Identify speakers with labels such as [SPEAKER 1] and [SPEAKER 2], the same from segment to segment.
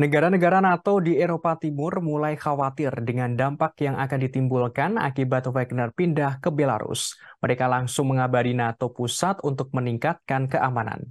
[SPEAKER 1] Negara-negara NATO di Eropa Timur mulai khawatir dengan dampak yang akan ditimbulkan akibat Wagner pindah ke Belarus. Mereka langsung mengabari NATO pusat untuk meningkatkan keamanan.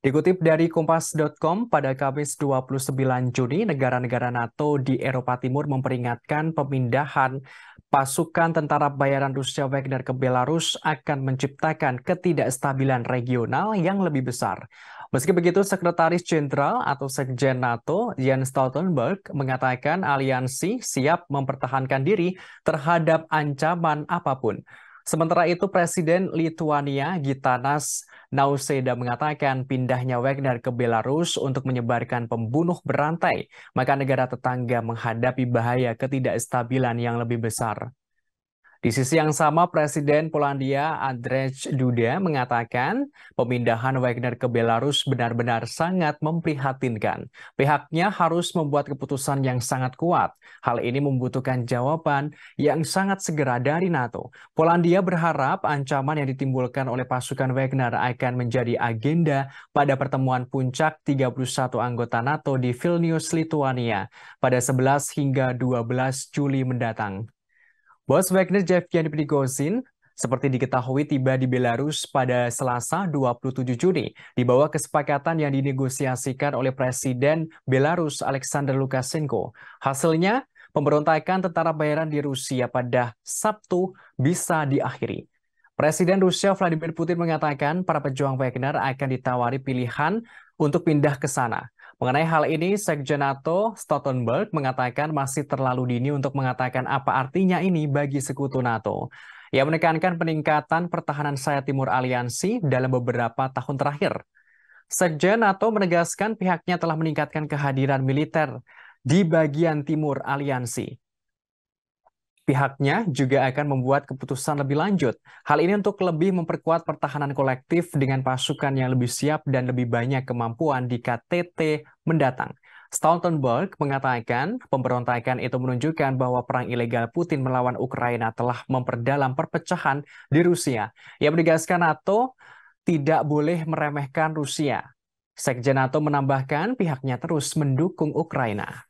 [SPEAKER 1] Dikutip dari Kompas.com, pada Kamis 29 Juni, negara-negara NATO di Eropa Timur memperingatkan pemindahan pasukan tentara bayaran Rusia Wagner ke Belarus akan menciptakan ketidakstabilan regional yang lebih besar. Meski begitu, Sekretaris Jenderal atau Sekjen NATO Jens Stoltenberg mengatakan aliansi siap mempertahankan diri terhadap ancaman apa pun. Sementara itu, Presiden Lituania Gitanas Nauseda mengatakan pindahnya Wagner ke Belarus untuk menyebarkan pembunuh berantai, maka negara tetangga menghadapi bahaya ketidakstabilan yang lebih besar. Di sisi yang sama, Presiden Polandia Andrzej Duda mengatakan pemindahan Wagner ke Belarus benar-benar sangat memprihatinkan. Pihaknya harus membuat keputusan yang sangat kuat. Hal ini membutuhkan jawaban yang sangat segera dari NATO. Polandia berharap ancaman yang ditimbulkan oleh pasukan Wagner akan menjadi agenda pada pertemuan puncak 31 anggota NATO di Vilnius, Lithuania pada 11 hingga 12 Juli mendatang. Bos Wagner Yevgeny Prigozhin seperti diketahui tiba di Belarus pada Selasa 27 Juni di bawah kesepakatan yang dinegosiasikan oleh Presiden Belarus Alexander Lukashenko. Hasilnya, pemberontakan tentara bayaran di Rusia pada Sabtu bisa diakhiri. Presiden Rusia Vladimir Putin mengatakan para pejuang Wagner akan ditawari pilihan untuk pindah ke sana. Mengenai hal ini, Sekjen NATO Stoltenberg mengatakan masih terlalu dini untuk mengatakan apa artinya ini bagi sekutu NATO. Ia menekankan peningkatan pertahanan sayap timur aliansi dalam beberapa tahun terakhir. Sekjen NATO menegaskan pihaknya telah meningkatkan kehadiran militer di bagian timur aliansi. Pihaknya juga akan membuat keputusan lebih lanjut. Hal ini untuk lebih memperkuat pertahanan kolektif dengan pasukan yang lebih siap dan lebih banyak kemampuan di KTT mendatang. Stoltenberg mengatakan pemberontakan itu menunjukkan bahwa perang ilegal Putin melawan Ukraina telah memperdalam perpecahan di Rusia. Ia menegaskan NATO tidak boleh meremehkan Rusia. Sekjen NATO menambahkan pihaknya terus mendukung Ukraina.